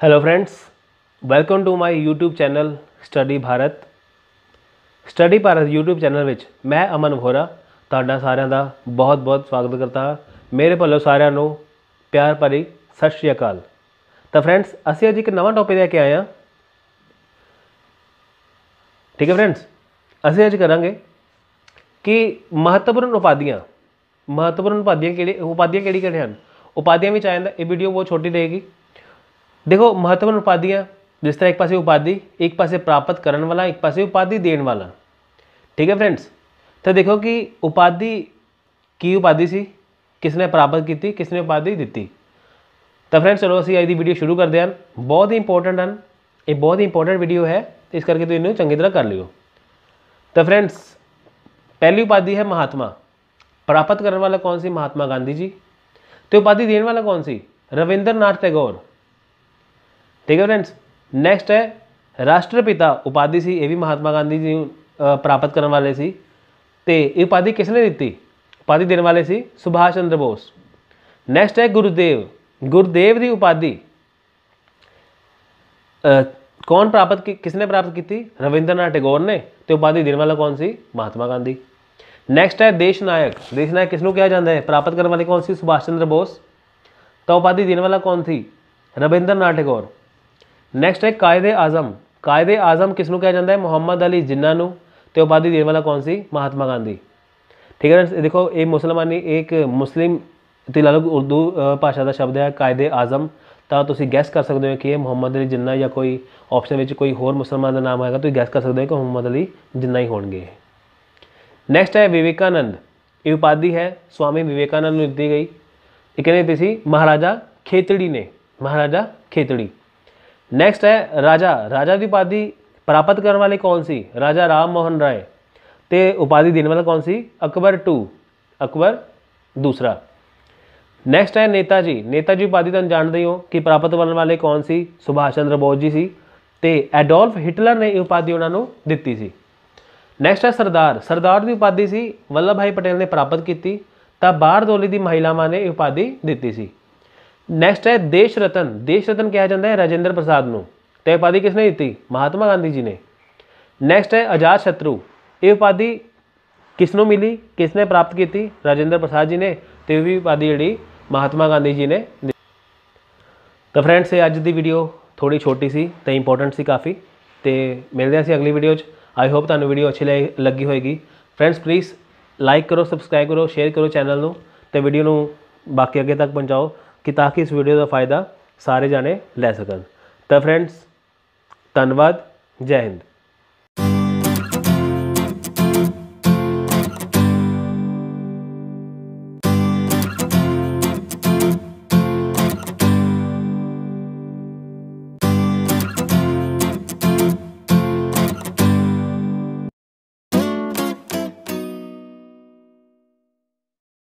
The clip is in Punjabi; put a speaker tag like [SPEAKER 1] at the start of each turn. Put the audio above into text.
[SPEAKER 1] hello, friends. Welcome to my youtube channel, study bharat. Study bharat youtube channel ਵਿੱਚ ਮੈਂ ਅਮਨ ਭੋਰਾ ਤੁਹਾਡਾ ਸਾਰਿਆਂ ਦਾ ਬਹੁਤ-ਬਹੁਤ ਸਵਾਗਤ ਕਰਦਾ ਹਾਂ। ਮੇਰੇ ਵੱਲੋਂ ਸਾਰਿਆਂ ਨੂੰ ਪਿਆਰ ਭਰੀ ਸਤਿ ਸ਼੍ਰੀ ਅਕਾਲ। ਤਾਂ ਫਰੈਂਡਸ ਅਸੀਂ ਅੱਜ ਇੱਕ ਨਵਾਂ ਟੌਪਿਕ ਲੈ ਕੇ ਆਏ ਹਾਂ। ਠੀਕ ਹੈ ਫਰੈਂਡਸ ਅਸੀਂ ਅੱਜ ਕਰਾਂਗੇ ਕਿ ਮਹੱਤਵਪੂਰਨ ਉਪਾਧੀਆਂ ਮਹੱਤਵਪੂਰਨ ਉਪਾਧੀਆਂ ਕਿਹੜੇ, ਉਪਾਧੀਆਂ ਕਿਹੜੀ ਕਿਹੜੇ ਹਨ ਉਪਾਧੀਆਂ ਵਿੱਚ ਆ ਜਾਂਦਾ, ਇਹ ਵੀਡੀਓ ਬਹੁਤ ਛੋਟੀ ਰਹੇਗੀ। देखो, महत्वपूर्ण उपाधियाँ, जिस तरह एक पास उपाधि, एक पास प्राप्त करण वाला, एक पास उपाधि देन वाला। ठीक है फ्रेंड्स तो देखो कि उपाधि, की उपाधि सी? किसने प्राप्त की थी? किसने उपाधि दी तो फ्रेंड्स चलो असी अभी वीडियो शुरू कर दें बहुत ही इंपॉर्टेंट हैं ये बहुत ही इंपॉर्टेंट वीडियो है। इस करके तो इन्हें चंगी तरह कर लियो। तो फ्रेंड्स पहली उपाधि है महात्मा। प्राप्त करने वाला कौन सी? महात्मा गांधी जी। तो उपाधि देने वाला कौन सी? रविंद्रनाथ टैगोर। ठीक है फ्रेंड्स नेक्स्ट है, राष्ट्रपिता उपाधि से यह भी महात्मा गांधी जी प्राप्त करने वाले से। ते, ये उपाधि किसने दीती उपाधि देने वाले से सुभाष चंद्र बोस। नेक्स्ट है, गुरुदेव। गुरुदेव की उपाधि। कौन प्राप्त की, किसने प्राप्त की थी? रविंद्रनाथ टैगोर ने। तो उपाधि देने वाला कौन सी? महात्मा गांधी। नेक्स्ट है देश नायक देश नायक किसनों कहा जाता है? प्राप्त करने वाले कौन सी? सुभाष चंद्र बोस। तो उपाधि देने वाला कौन थी? रविंद्रनाथ टैगोर। ਨੈਕਸਟ ਹੈ ਕਾਇਦੇ ਆਜ਼ਮ। ਕਾਇਦੇ ਆਜ਼ਮ ਕਿਸ ਨੂੰ ਕਿਹਾ ਜਾਂਦਾ ਹੈ? ਮੁਹੰਮਦ ਅਲੀ ਜਿੰਨਾ ਨੂੰ ਤੇ ਉਪਾਧੀ ਦੇਣ ਵਾਲਾ ਕੌਣ ਸੀ? ਮਹਾਤਮਾ ਗਾਂਧੀ। ਠੀਕ ਹੈ friends, ਦੇਖੋ ਇਹ ਮੁਸਲਮਾਨੀ ਇੱਕ ਮੁਸਲਿਮ ਤੇ ਲਾ ਉਰਦੂ ਭਾਸ਼ਾ ਦਾ ਸ਼ਬਦ ਹੈ ਕਾਇਦੇ ਆਜ਼ਮ। ਤਾਂ ਤੁਸੀਂ ਗੈਸ ਕਰ ਸਕਦੇ ਹੋ ਕਿ ਇਹ ਮੁਹੰਮਦ ਅਲੀ ਜਿੰਨਾ ਜਾਂ ਕੋਈ ਆਪਸ਼ਨ ਵਿੱਚ ਕੋਈ ਹੋਰ ਮੁਸਲਮਾਨ ਦਾ ਨਾਮ ਆਏਗਾ ਤੁਸੀਂ ਗੈਸ ਕਰ ਸਕਦੇ ਹੋ ਕਿ ਮੁਹੰਮਦ ਅਲੀ ਜਿੰਨਾ ਹੀ ਹੋਣਗੇ। ਨੈਕਸਟ ਹੈ ਵਿਵੇਕਾਨੰਦ। ਇਹ ਉਪਾਧੀ ਹੈ ਸਵਾਮੀ ਵਿਵੇਕਾਨੰਦ ਨੂੰ ਦਿੱਤੀ ਗਈ। ਇਹ ਕਹਿੰਦੇ ਦਿੱਤੀ ਸੀ? ਮਹਾਰਾਜਾ ਖੇਤੜੀ ਨੇ। ਮਹਾਰਾਜਾ ਖੇਤੜੀ। नेक्स्ट है राजा राजा की उपाधि प्राप्त करने वाले कौन सी राजा राम मोहन राय ते उपाधि देने वाला कौन सी अकबर टू अकबर दूसरा नेक्स्ट है नेताजी नेताजी उपाधि तुम जानते हो कि प्राप्त करने वाले कौन सी सुभाष चंद्र बोस जी सी ਤੇ ਐਡੋਲਫ ਹਿਟਲਰ ਨੇ ਇਹ ਉਪਾਧੀ ਉਹਨਾਂ ਨੂੰ ਦਿੱਤੀ ਸੀ ਨੈਕਸਟ ਹੈ ਸਰਦਾਰ ਸਰਦਾਰ ਦੀ ਉਪਾਧੀ ਸੀ ਵੱਲਭ ਭਾਈ ਪਟੇਲ ਨੇ ਪ੍ਰਾਪਤ ਕੀਤੀ ਤਾਂ ਬਾਹਰ ਦੋਲੀ ਦੀ ਮਹਿਲਾਵਾਂ ਨੇ ਇਹ ਉਪਾਧੀ ਦਿੱਤੀ ਸੀ ਨੈਕਸਟ ਹੈ ਦੇਸ਼ ਰਤਨ। ਦੇਸ਼ ਰਤਨ ਕਿਹਾ ਜਾਂਦਾ ਹੈ ਰਾਜਿੰਦਰ ਪ੍ਰਸਾਦ ਨੂੰ। ਤੇ ਉਪਾਧੀ ਕਿਸ ਨੇ ਦਿੱਤੀ? ਮਹਾਤਮਾ ਗਾਂਧੀ ਜੀ ਨੇ। ਨੈਕਸਟ ਹੈ ਆਜ਼ਾਦ ਸ਼ਤਰੂ। ਇਹ ਉਪਾਧੀ ਕਿਸ ਨੂੰ ਮਿਲੀ? ਕਿਸ ਨੇ ਪ੍ਰਾਪਤ ਕੀਤੀ? ਰਾਜਿੰਦਰ ਪ੍ਰਸਾਦ ਜੀ ਨੇ। ਤੇ ਇਹ ਵੀ ਉਪਾਧੀ ਜਿਹੜੀ ਮਹਾਤਮਾ ਗਾਂਧੀ ਜੀ ਨੇ ਦਿੱਤੀ। ਤਾਂ ਫਰੈਂਡਸ ਇਹ ਅੱਜ ਦੀ ਵੀਡੀਓ ਥੋੜੀ ਛੋਟੀ ਸੀ ਤੇ ਇੰਪੋਰਟੈਂਟ ਸੀ ਕਾਫੀ। ਤੇ ਮਿਲਦੇ ਹਾਂ ਅਸੀਂ ਅਗਲੀ ਵੀਡੀਓ 'ਚ। ਆਈ ਹੋਪ ਤੁਹਾਨੂੰ ਵੀਡੀਓ ਅੱਛੀ ਲੱਗੀ ਹੋਏਗੀ। ਫਰੈਂਡਸ ਪਲੀਜ਼ ਲਾਈਕ ਕਰੋ ਸਬਸਕ੍ਰਾਈਬ ਕਰੋ ਸ਼ੇਅਰ ਕਰੋ ਚੈਨਲ ਨੂੰ। ਤੇ ਵੀਡੀਓ ਨੂੰ ਬਾਕੀ ਅੱਗੇ ਤੱਕ ਪਹੁੰਚਾਓ। ਕਿ ਤਾਂ ਕਿ ਇਸ ਵੀਡੀਓ ਦਾ ਫਾਇਦਾ ਸਾਰੇ ਜਾਣੇ ਲੈ ਸਕਣ। ਤਾਂ ਫਰੈਂਡਸ ਧੰਨਵਾਦ, ਜੈ ਹਿੰਦ।